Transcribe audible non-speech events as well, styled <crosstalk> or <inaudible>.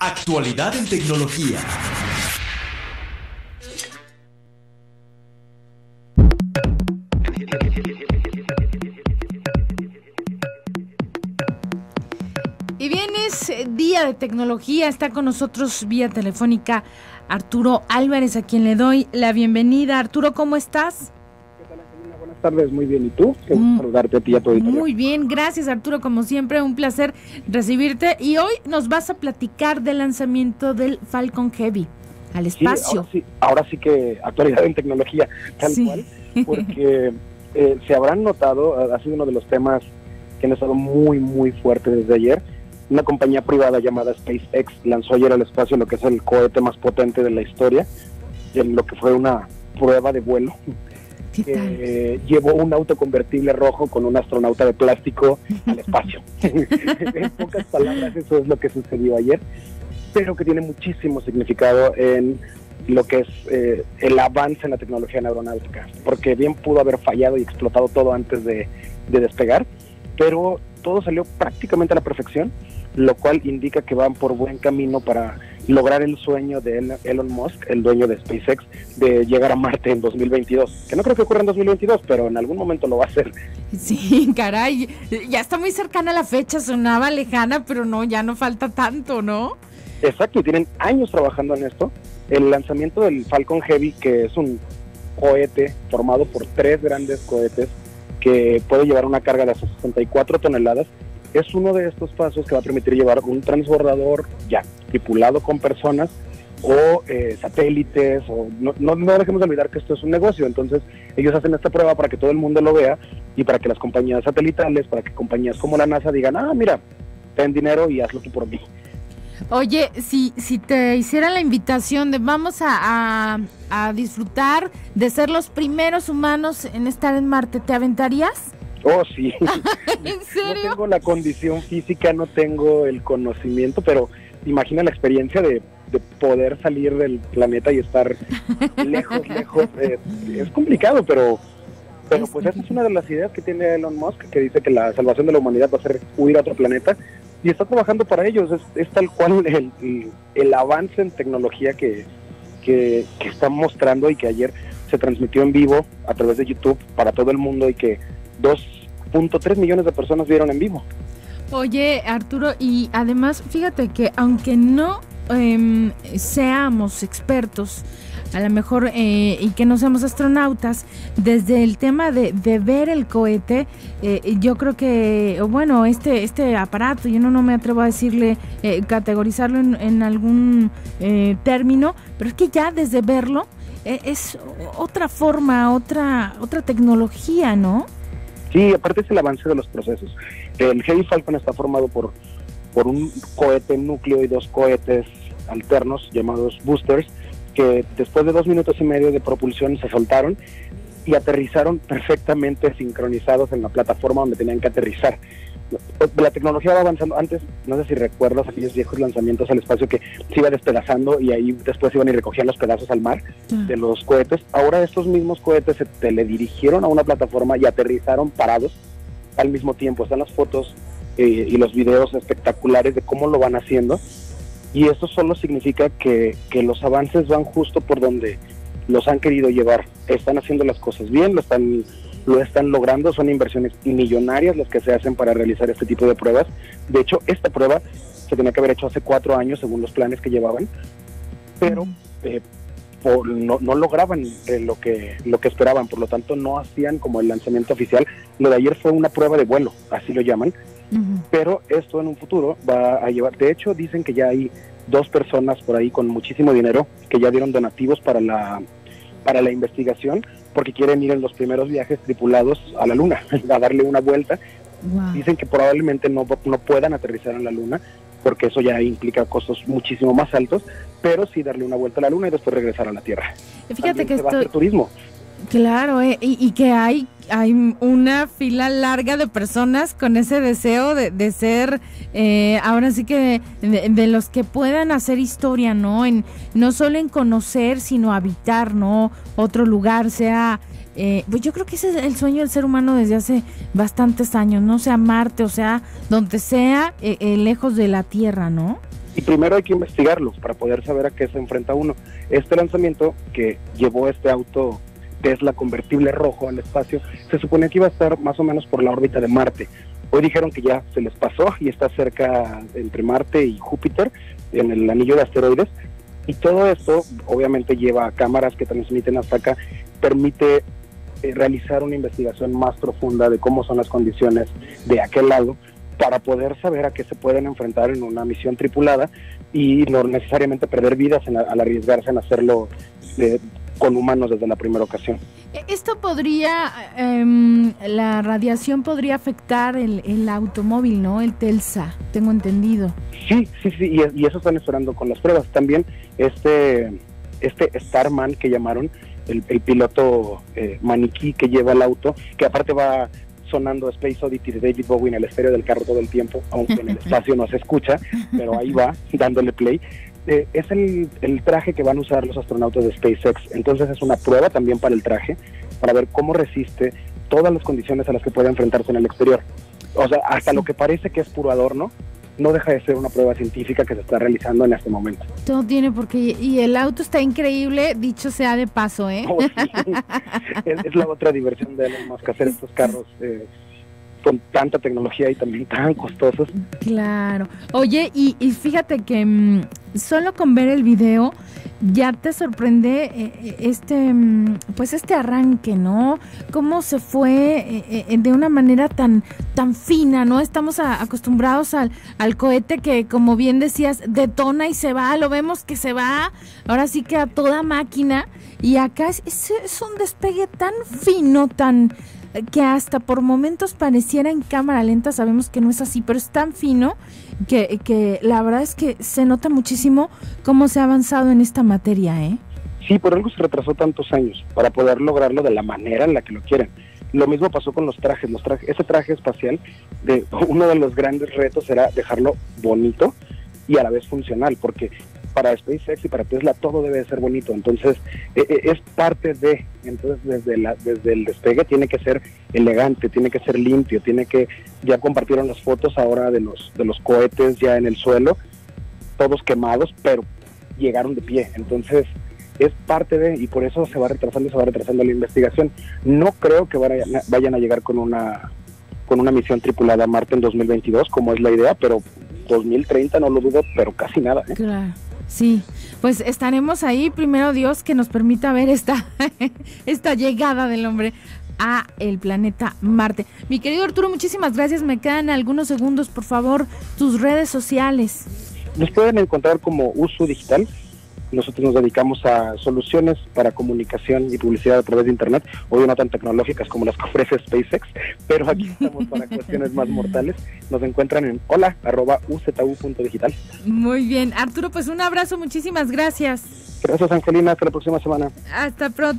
Actualidad en tecnología. Y bien, es día de tecnología. Está con nosotros vía telefónica Arturo Álvarez, a quien le doy la bienvenida. Arturo, ¿cómo estás? ¿Qué tal, Angelina? Buenas tardes, muy bien. ¿Y tú? Qué Mm, saludarte a ti y a tu auditorio. Muy bien, gracias Arturo, como siempre, un placer recibirte. Y hoy nos vas a platicar del lanzamiento del Falcon Heavy al Sí, espacio. ahora, sí, ahora sí que actualidad en tecnología, tal Sí. cual, porque eh, se habrán notado, ha- sido uno de los temas que han estado muy, muy fuerte desde ayer. Una compañía privada llamada SpaceX lanzó ayer al espacio lo que es el cohete más potente de la historia, en lo que fue una prueba de vuelo ¿Qué que eh, llevó un auto convertible rojo con un astronauta de plástico al espacio. <laughs> <laughs> en pocas palabras, eso es lo que sucedió ayer, pero que tiene muchísimo significado en lo que es eh, el avance en la tecnología en aeronáutica, porque bien pudo haber fallado y explotado todo antes de, de despegar, pero todo salió prácticamente a la perfección, lo cual indica que van por buen camino para lograr el sueño de Elon- Musk, el dueño de SpaceX, de llegar a Marte en 2022. Que no creo que ocurra en 2022, pero en algún momento lo va a hacer. Sí, <laughs> caray, ya está muy cercana la fecha, sonaba lejana, pero no, ya no falta tanto, ¿no? Exacto, y tienen años trabajando en esto. El lanzamiento del Falcon Heavy, que es un cohete formado por tres grandes cohetes que puede llevar una carga de hasta 64 toneladas, es uno de estos pasos que va a permitir llevar un transbordador ya tripulado con personas o eh, satélites, o no, no, no dejemos de olvidar que esto es un negocio, entonces ellos hacen esta prueba para que todo el mundo lo vea y para que las compañías satelitales, para que compañías como la NASA digan, ah, mira, ten dinero y hazlo tú por mí. Oye, si, si te hiciera la invitación de vamos a, a, a disfrutar de ser los primeros humanos en estar en Marte, ¿te aventarías? Oh, sí. <laughs> ¿En No tengo la condición física, no tengo el conocimiento, pero imagina la experiencia de, de poder salir del planeta y estar <laughs> lejos, lejos. eh, es complicado, pero, pero Es pues esa es una de las ideas que tiene Elon Musk, que dice que la salvación de la humanidad va a ser huir a otro planeta y está trabajando para ellos. Es, es tal cual el, el- el avance en tecnología que, que, que están mostrando y que ayer se transmitió en vivo a través de YouTube para todo el mundo y que 2.3 millones de personas vieron en vivo. Oye, Arturo, y además, fíjate que aunque no em, seamos expertos, a lo mejor, eh, y que no seamos astronautas, desde el tema de, de ver el cohete, eh, yo creo que, bueno, este, este aparato, yo no, no me atrevo a decirle, eh, categorizarlo en, en algún eh, término, pero es que ya desde verlo eh, es otra forma, otra, otra tecnología, ¿no? Sí, aparte es el avance de los procesos. El Heavy Falcon está formado por, por un cohete núcleo y dos cohetes alternos llamados boosters que después de dos minutos y medio de propulsión se soltaron y aterrizaron perfectamente sincronizados en la plataforma donde tenían que aterrizar. La tecnología va avanzando. Antes, no sé si recuerdas aquellos viejos lanzamientos al espacio que se iba despedazando y ahí después iban y recogían los pedazos al mar de los cohetes. Ahora estos mismos cohetes se teledirigieron a una plataforma y aterrizaron parados al mismo tiempo. Están las fotos eh, y los videos espectaculares de cómo lo van haciendo. Y esto solo significa que, que los avances van justo por donde los han querido llevar. Están haciendo las cosas bien, lo están, lo están logrando, son inversiones millonarias las que se hacen para realizar este tipo de pruebas. De hecho, esta prueba se tenía que haber hecho hace cuatro años según los planes que llevaban, pero eh, por- no, no lograban eh, lo que lo que esperaban, por lo tanto no hacían como el lanzamiento oficial. Lo de ayer fue una prueba de vuelo, así lo llaman, pero esto en un futuro va a llevar, de hecho dicen que ya hay dos personas por ahí con muchísimo dinero que ya dieron donativos para la para la investigación porque quieren ir en los primeros viajes tripulados a la luna, <laughs> a darle una vuelta. Dicen que probablemente no, no puedan aterrizar en la luna porque eso ya implica costos muchísimo más altos, pero sí darle una vuelta a la luna y después regresar a la Tierra. Fíjate También que se va a hacer turismo. Claro, eh, y, que hay, hay una fila larga de personas con ese deseo de, de ser, eh, ahora sí que de, los que puedan hacer historia, ¿no? En, no solo en conocer, sino habitar, ¿no? Otro lugar, sea... eh, pues yo creo que ese es el sueño del ser humano desde hace bastantes años, no sea Marte, o sea, donde sea, eh, eh, lejos de la Tierra, ¿no? Y primero hay que investigarlo para poder saber a qué se enfrenta uno. Este lanzamiento que llevó este auto Tesla convertible rojo al espacio, se suponía que iba a estar más o menos por la órbita de Marte. Hoy dijeron que ya se les pasó y está cerca entre Marte y Júpiter, en el anillo de asteroides. Y todo esto obviamente lleva cámaras que transmiten hasta acá, permite eh, realizar una investigación más profunda de cómo son las condiciones de aquel lado para poder saber a qué se pueden enfrentar en una misión tripulada y no necesariamente perder vidas al arriesgarse en hacerlo eh, con humanos desde la primera ocasión. E, ¿Esto podría, em, la radiación podría afectar el, automóvil, ¿no? El Telsa, tengo entendido. Sí, sí, sí, y, eso están esperando con las pruebas. También este, este Starman que llamaron, el, piloto eh, maniquí que lleva el auto, que aparte va sonando Space Oddity de David Bowie en el estéreo del carro todo el tiempo, aunque en el <laughs> espacio no se escucha, pero ahí va dándole play. Eh, es el, el, traje que van a usar los astronautas de SpaceX. Entonces es una prueba también para el traje, para ver cómo resiste todas las condiciones a las que puede enfrentarse en el exterior. O sea, hasta lo que parece que es puro adorno, no deja de ser una prueba científica que se está realizando en este momento. Todo tiene porque y el auto está increíble, dicho sea de paso, ¿eh? Oh, <laughs> es, la otra diversión de más que hacer estos <laughs> carros. Eh, con tanta tecnología y también tan costosos. Claro. Oye, y, y que mm, solo con ver el video ya te sorprende eh, eh, este mm, pues este arranque, ¿no? Cómo se fue eh, de una manera tan tan fina, ¿no? Estamos acostumbrados al, al cohete que como bien decías detona y se va, lo vemos que se va, ahora sí que a toda máquina y acá es un despegue tan fino, tan que hasta por momentos pareciera en cámara lenta, sabemos que no es así, pero es tan fino que, que la verdad es que se nota muchísimo cómo se ha avanzado en esta materia, ¿eh? Sí, por algo se retrasó tantos años, para poder lograrlo de la manera en la que lo quieren. Lo mismo pasó con los trajes, los trajes, ese traje espacial, de, <laughs> uno de los grandes retos era dejarlo bonito y a la vez funcional, porque para SpaceX y para Tesla todo debe de ser bonito. Entonces, e, e, es parte de, entonces desde, la, desde el despegue tiene que ser elegante, tiene que ser limpio, tiene que, ya compartieron las fotos ahora de los, de los cohetes ya en el suelo, todos quemados, pero llegaron de pie. Entonces, es parte de, y por eso se va retrasando, se va retrasando la investigación. No creo que vayan, vayan a llegar con una con una misión tripulada a Marte en 2022, como es la idea, pero 2030 no lo dudo, pero casi nada. ¿eh? Claro. Sí, pues estaremos ahí, primero Dios, que nos permita ver esta, <laughs> esta llegada del hombre a el planeta Marte. Mi querido Arturo, muchísimas gracias. Me quedan algunos segundos, por favor, tus redes sociales. Nos pueden encontrar como Uso Digital nosotros nos dedicamos a soluciones para comunicación y publicidad a través de Internet, hoy no tan tecnológicas como las que ofrece SpaceX, pero aquí <laughs> estamos para cuestiones más mortales. Nos encuentran en hola arroba digital. Muy bien, Arturo, pues un abrazo, muchísimas gracias. Gracias, Angelina. Hasta la próxima semana. Hasta pronto.